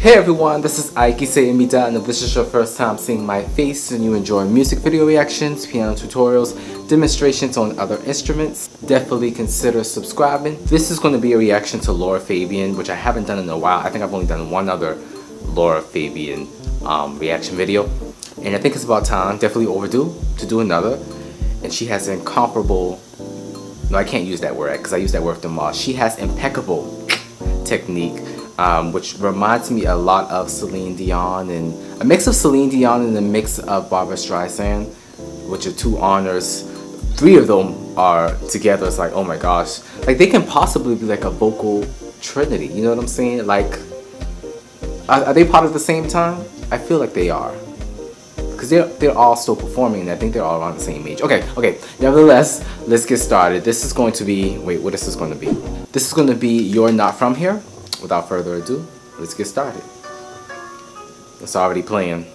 Hey everyone, this is Aiki Sayamida and if this is your first time seeing my face and you enjoy music video reactions, piano tutorials, demonstrations on other instruments, definitely consider subscribing. This is going to be a reaction to Lara Fabian, which I haven't done in a while. I think I've only done one other Lara Fabian um, reaction video. And I think it's about time, definitely overdue, to do another. And she has incomparable, no I can't use that word because I use that word from Moss. She has impeccable technique um, which reminds me a lot of Celine Dion and a mix of Celine Dion and a mix of Barbra Streisand, which are two honors. Three of them are together. It's like, oh my gosh. Like they can possibly be like a vocal trinity. You know what I'm saying? Like, are, are they part of the same time? I feel like they are. Because they're, they're all still performing and I think they're all around the same age. Okay, okay. Nevertheless, let's get started. This is going to be, wait, what is this going to be? This is going to be You're Not From Here without further ado, let's get started. It's already playing.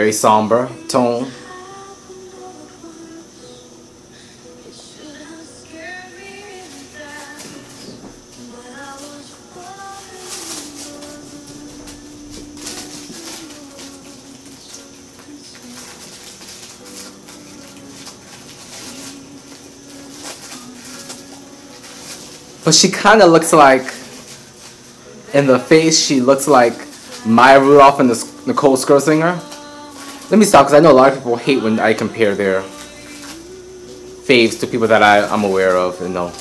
Very somber tone. But she kind of looks like, in the face, she looks like Maya Rudolph and the Nicole Scherzinger. Let me stop because I know a lot of people hate when I compare their faves to people that I, I'm aware of and know.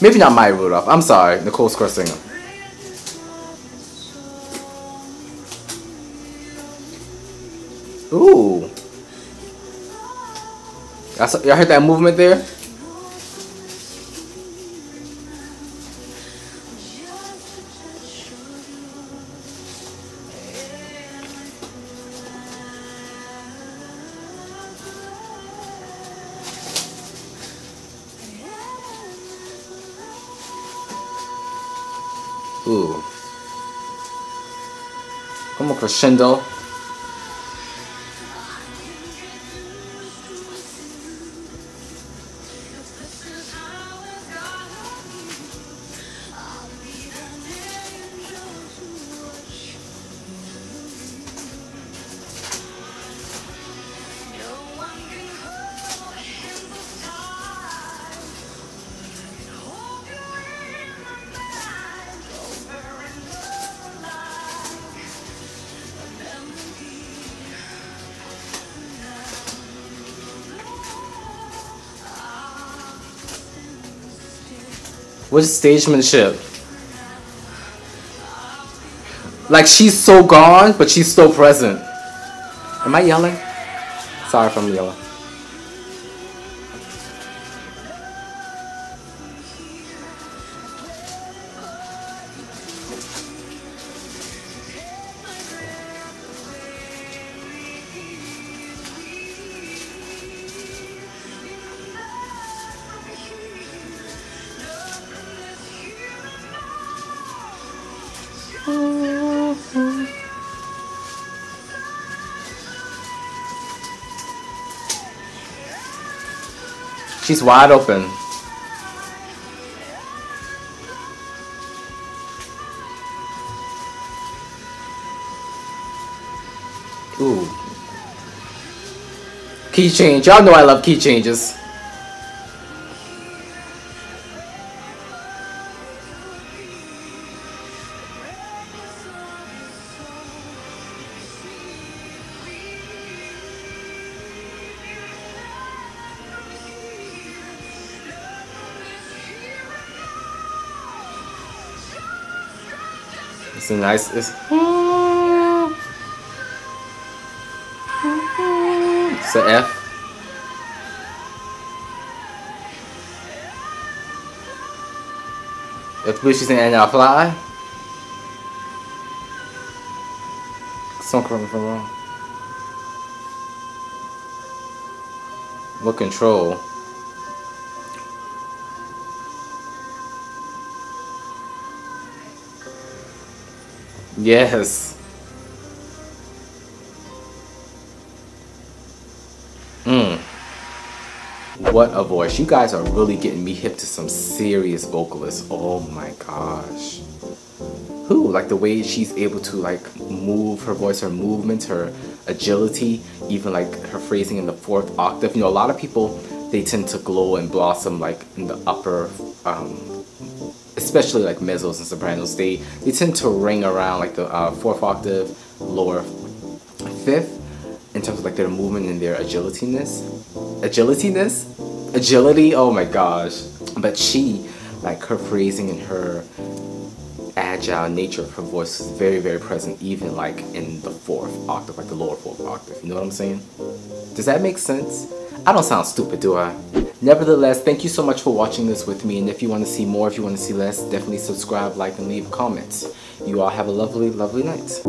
Maybe not Maya Rudolph. I'm sorry, Nicole Scherzinger. Ooh. Y'all heard that movement there? Ooh. Como crescendo. What is stagemanship? Like she's so gone, but she's still present. Am I yelling? Sorry if I'm yelling. She's wide open. Ooh. Key change. Y'all know I love key changes. It's a nice. It's, it's a F. If she's saying and now fly. Some correct me if wrong. What control? Yes. Mmm. What a voice. You guys are really getting me hip to some serious vocalists. Oh my gosh. Who? Like the way she's able to like move her voice, her movements, her agility, even like her phrasing in the fourth octave. You know, a lot of people, they tend to glow and blossom like in the upper, um, especially like mezzos and sopranos. They, they tend to ring around like the uh, fourth octave, lower fifth in terms of like their movement and their agilityness. Agilityness? Agility? Oh my gosh. But she, like her phrasing and her agile nature of her voice is very, very present even like in the fourth octave, like the lower fourth octave. You know what I'm saying? Does that make sense? I don't sound stupid, do I? Nevertheless, thank you so much for watching this with me, and if you want to see more, if you want to see less, definitely subscribe, like, and leave comments. You all have a lovely, lovely night.